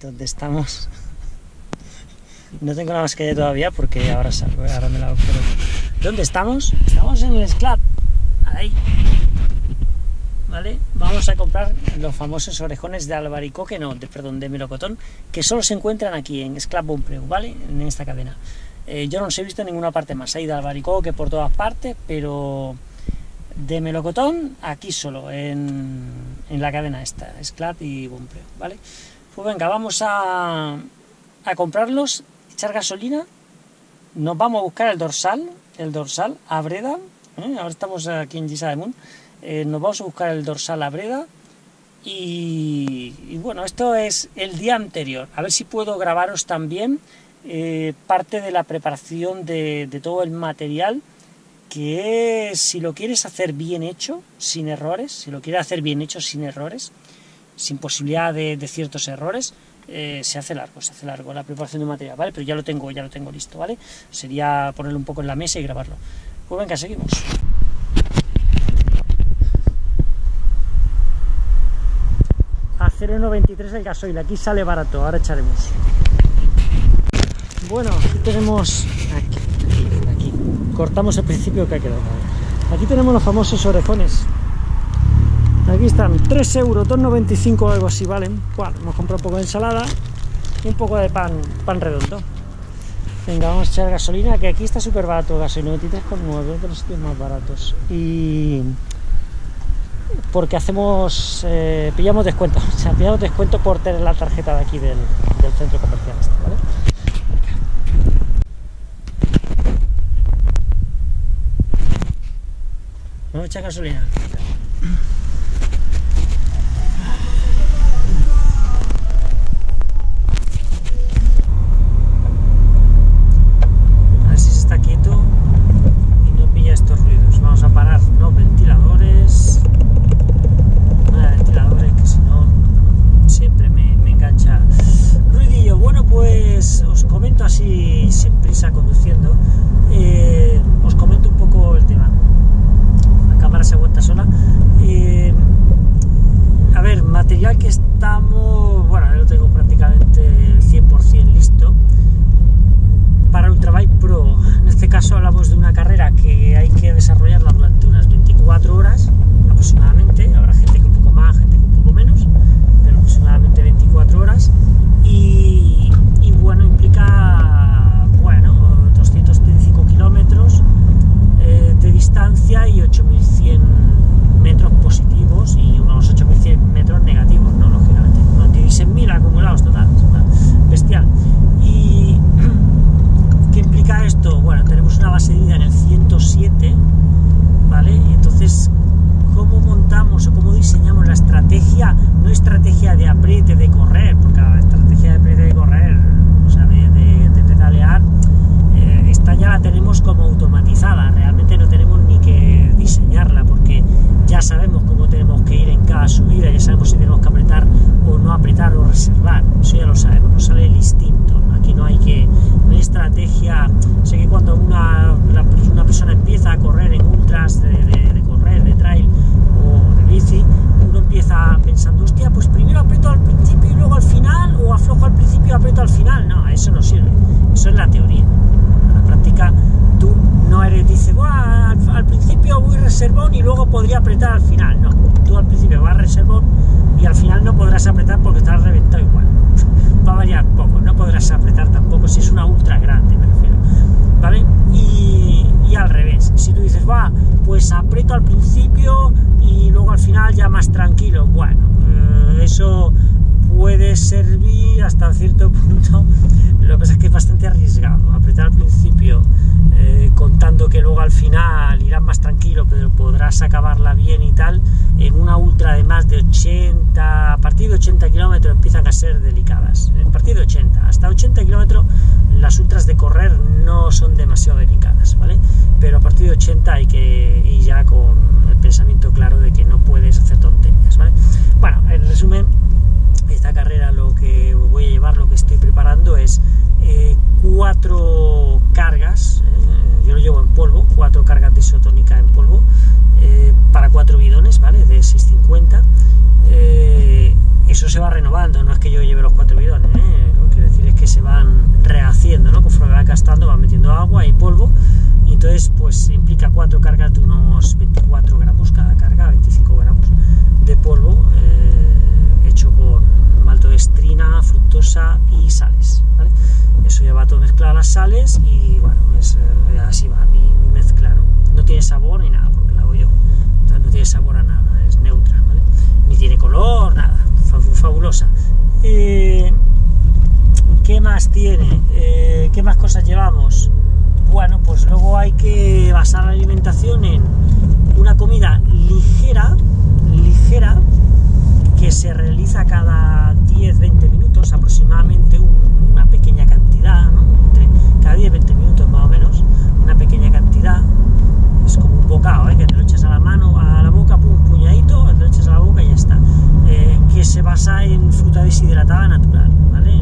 ¿Dónde estamos? No tengo la mascarilla todavía porque ahora salgo, ahora me la pero ¿Dónde estamos? Estamos en el Sclap. Ahí. ¿Vale? Vamos a comprar los famosos orejones de albaricoque, no, de, perdón, de melocotón, que solo se encuentran aquí en Sclap Bonpreu, ¿vale? En esta cadena. Eh, yo no los he visto en ninguna parte más. Hay de albaricoque por todas partes, pero de melocotón aquí solo, en, en la cadena esta, Sclap y Bonpreu, ¿vale? Pues venga, vamos a, a comprarlos, echar gasolina, nos vamos a buscar el dorsal, el dorsal a Breda, ¿eh? ahora estamos aquí en Gisa de Moon, eh, nos vamos a buscar el dorsal a Breda y, bueno, esto es el día anterior, a ver si puedo grabaros también eh, parte de la preparación de, de todo el material que si lo quieres hacer bien hecho, sin errores, si lo quieres hacer bien hecho sin errores, sin posibilidad de, ciertos errores, eh, se hace largo, se hace largo la preparación de material. Pero ya lo tengo, ya lo tengo listo, ¿vale? Sería ponerlo un poco en la mesa y grabarlo. Pues venga, seguimos. A 0,93 el gasoil, aquí sale barato, ahora echaremos. Bueno, aquí tenemos, aquí, aquí. cortamos el principio que ha quedado. Aquí tenemos los famosos orejones, Aquí están, 3 euros, 2,95 o algo así valen. Bueno, hemos comprado un poco de ensalada y un poco de pan, pan redondo. Venga, vamos a echar gasolina, que aquí está súper barato, gasolina 93,9, de los sitios más baratos. Y porque hacemos, eh, pillamos descuento, o sea, pillamos descuento por tener la tarjeta de aquí del, del centro comercial este, ¿vale? Vamos a echar gasolina. Conduciendo, eh, os comento un poco el tema. La cámara se aguanta sola. Eh, a ver, material que estamos, bueno, lo tengo prácticamente el 100% listo para Ultrabike Pro. En este caso hablamos de una carrera que hay que desarrollarla durante unas 24 horas aproximadamente. Habrá gente que un poco más, gente que un poco menos, pero aproximadamente 24 horas. Y, y bueno, implica, bueno, 235 kilómetros eh, de distancia y 8100 metros positivos y unos 8100 metros negativos, ¿no? Lógicamente, unos 16.000 acumulados total, bestial. Y ¿qué implica esto? Bueno, tenemos una base de vida en el 107, ¿vale? Entonces, ¿cómo montamos o cómo diseñamos la estrategia? No estrategia de apriete, de correr, porque la estrategia de apriete, de correr, o sea, de pedalear, eh, esta ya la tenemos como automatizada, realmente no tenemos ni que diseñarla, porque ya sabemos cómo tenemos que ir en cada subida, ya sabemos si tenemos que apretar o no apretar o reservar, eso ya lo sabemos, nos sale el instinto, aquí no hay que, no hay estrategia, sé que cuando una, una persona empieza a correr en ultras de, de, de correr, de trail o de bici, uno empieza pensando, hostia, pues primero aprieto al principio y luego al final, o aflojo al principio y aprieto al final, no, eso no sirve, eso es la teoría, en la práctica tú no eres, dices, al, al, principio reservón y luego podría apretar al final. No, tú al principio vas reservón y al final no podrás apretar porque estarás reventado igual. Va a variar poco, no podrás apretar tampoco si es una ultra grande, me refiero. ¿Vale? Y, y al revés, si tú dices, va, pues aprieto al principio y luego al final ya más tranquilo, bueno, eh, eso puede servir hasta cierto punto, lo que pasa es que es bastante arriesgado, apretar al principio eh, contando que luego al final irás más tranquilo, pero podrás acabarla bien y tal, en una ultra de más de 80, a partir de 80 kilómetros empiezan a ser delicadas, a partir de 80, hasta 80 kilómetros las ultras de correr no son demasiado delicadas, ¿vale? Pero a partir de 80 hay que ir ya con el pensamiento claro de que no puedes hacer tonterías, ¿vale? Bueno, en resumen, esta carrera lo que voy a llevar, lo que estoy preparando es eh, cuatro cargas, eh, yo lo llevo en polvo, cuatro cargas de isotónica en polvo, eh, para cuatro bidones, ¿vale? De 650. Eh, eso se va renovando, no es que yo lleve los cuatro bidones, lo que quiero decir es que se van rehaciendo, ¿no? Conforme va gastando, van metiendo agua y polvo, y entonces pues implica cuatro cargas de unos 24 gramos cada carga, 25 gramos de polvo hecho con maltodextrina, fructosa y sales, ¿vale? eso lleva todo mezclado las sales y bueno, es, así va mi, mi mezcla, ¿no? tiene sabor ni nada, porque la hago yo, entonces no tiene sabor a nada, es neutra, ¿vale? Ni tiene color, nada, fabulosa. Eh, ¿Qué más tiene? Eh, ¿Qué más cosas llevamos? Bueno, pues luego hay que basar la alimentación en una comida ligera, ligera, que se realiza cada 10-20 minutos aproximadamente, una pequeña cantidad entre cada 10 20 minutos más o menos, una pequeña cantidad. Es como un bocado, ¿eh? que te lo echas a la mano, a la boca, pum, puñadito, te lo echas a la boca y ya está. Eh, que se basa en fruta deshidratada natural, ¿vale?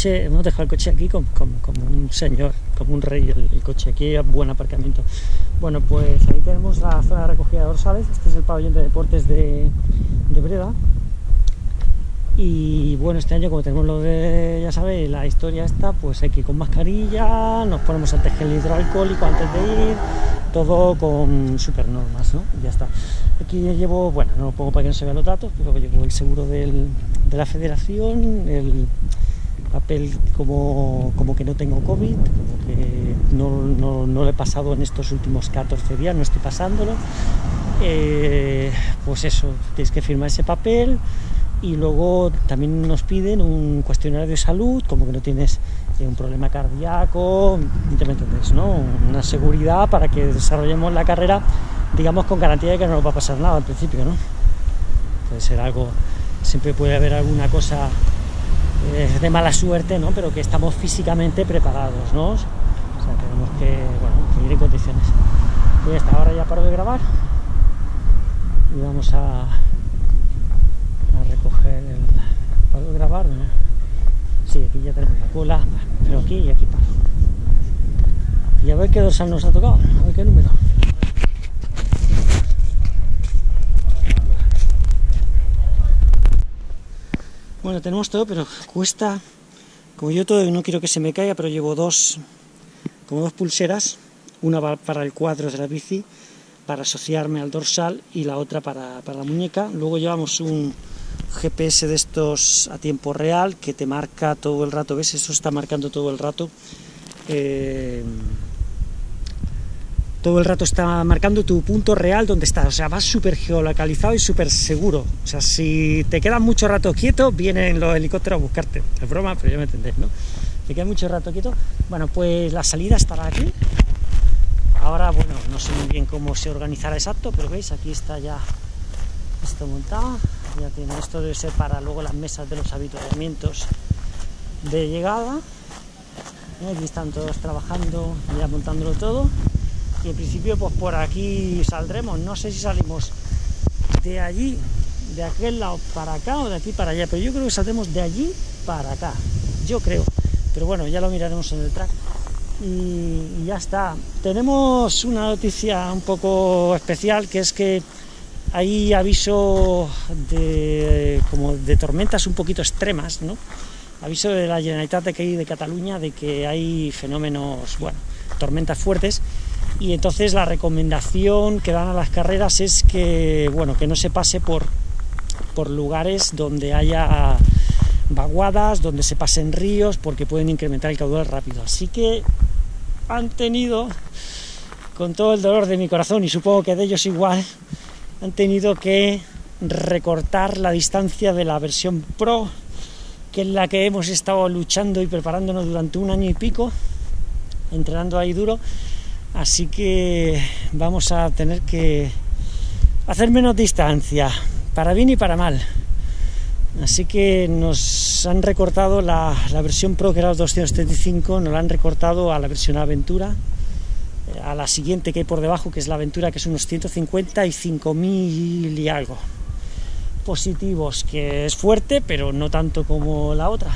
Coche, hemos dejado el coche aquí como, como, como un señor, como un rey, el, el, coche aquí, buen aparcamiento. Bueno, pues ahí tenemos la zona de recogida de dorsales, este es el pabellón de deportes de, de Breda. Y bueno, este año como tenemos lo de, ya sabéis, la historia esta, pues hay que ir con mascarilla, nos ponemos antes gel hidroalcohólico antes de ir, todo con super normas, ¿no? Y ya está. Aquí llevo, bueno, no lo pongo para que no se vean los datos, pero llevo el seguro del, de la federación, el papel como, como, que no tengo COVID, como que no, no, no, lo he pasado en estos últimos 14 días, no estoy pasándolo. Eh, pues eso, tienes que firmar ese papel y luego también nos piden un cuestionario de salud, como que no tienes eh, un problema cardíaco, ya ¿no? Una seguridad para que desarrollemos la carrera, digamos, con garantía de que no nos va a pasar nada al principio, ¿no? Puede ser algo, siempre puede haber alguna cosa es de mala suerte, ¿no? pero que estamos físicamente preparados, ¿no? O sea, tenemos que, bueno, ir en condiciones. Pues hasta ahora ya paro de grabar y vamos a, a recoger el... ¿Paro de grabar no? Sí, aquí ya tenemos la cola, pero aquí y aquí paro. Y a ver qué dorsal nos ha tocado, a ver qué número. Bueno, tenemos todo, pero cuesta, como yo todo, no quiero que se me caiga, pero llevo dos, como dos pulseras, una para el cuadro de la bici, para asociarme al dorsal, y la otra para, para la muñeca. Luego llevamos un GPS de estos a tiempo real, que te marca todo el rato, ¿ves? Eso está marcando todo el rato. Eh, todo el rato está marcando tu punto real donde estás, o sea, vas súper geolocalizado y súper seguro. O sea, si te quedas mucho rato quieto, vienen los helicópteros a buscarte. Es broma, pero ya me entendés, ¿no? Te quedas mucho rato quieto. Bueno, pues la salida estará aquí. Ahora, bueno, no sé muy bien cómo se organizará exacto, pero veis, aquí está ya esto montado. Ya tiene esto debe ser para luego las mesas de los habituamientos de llegada. Aquí están todos trabajando, ya montándolo todo y en principio pues por aquí saldremos, no sé si salimos de allí, de aquel lado para acá o de aquí para allá, pero yo creo que saldremos de allí para acá, yo creo, pero bueno, ya lo miraremos en el track. Y, ya está. Tenemos una noticia un poco especial que es que hay aviso de, como de tormentas un poquito extremas, ¿no? Aviso de la Generalitat de, de Cataluña de que hay fenómenos, bueno, tormentas fuertes y entonces la recomendación que dan a las carreras es que bueno que no se pase por, por lugares donde haya vaguadas, donde se pasen ríos, porque pueden incrementar el caudal rápido. Así que han tenido, con todo el dolor de mi corazón, y supongo que de ellos igual, han tenido que recortar la distancia de la versión Pro, que es la que hemos estado luchando y preparándonos durante un año y pico, entrenando ahí duro, Así que vamos a tener que hacer menos distancia, para bien y para mal. Así que nos han recortado la, la versión Pro, que era los 235, nos la han recortado a la versión Aventura, eh, a la siguiente que hay por debajo, que es la Aventura, que es unos 155.000 y algo positivos, que es fuerte, pero no tanto como la otra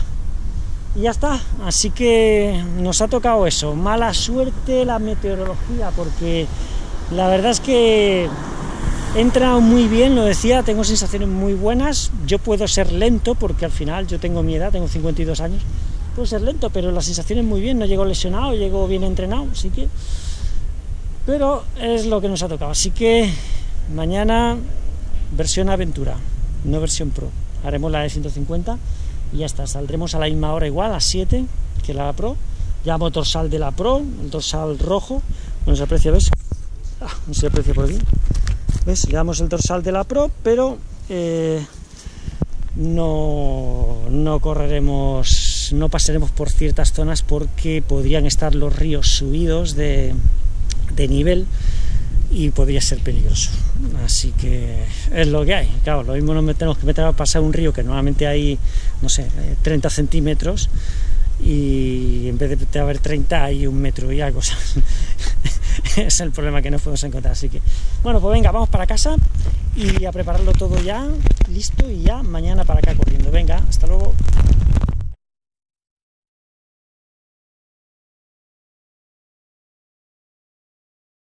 y ya está. Así que nos ha tocado eso. Mala suerte la meteorología, porque la verdad es que entra muy bien, lo decía, tengo sensaciones muy buenas. Yo puedo ser lento, porque al final yo tengo mi edad, tengo 52 años. Puedo ser lento, pero las sensaciones muy bien. No llego lesionado, llego bien entrenado, así que. Pero es lo que nos ha tocado. Así que mañana versión aventura, no versión pro. Haremos la de 150 y ya está, saldremos a la misma hora igual, a 7 que la Pro, llamo dorsal de la Pro, el dorsal rojo, no se aprecia, ¿ves? Ah, no se aprecia por aquí, ¿ves? Le el dorsal de la Pro, pero eh, no, no correremos, no pasaremos por ciertas zonas porque podrían estar los ríos subidos de nivel y podría ser peligroso. Así que es lo que hay. Claro, lo mismo nos tenemos que meter a pasar un río que normalmente hay, no sé, 30 centímetros y en vez de haber 30 hay un metro y algo. es el problema que nos podemos encontrar. Así que, bueno, pues venga, vamos para casa y a prepararlo todo ya, listo y ya mañana para acá corriendo. Venga, hasta luego.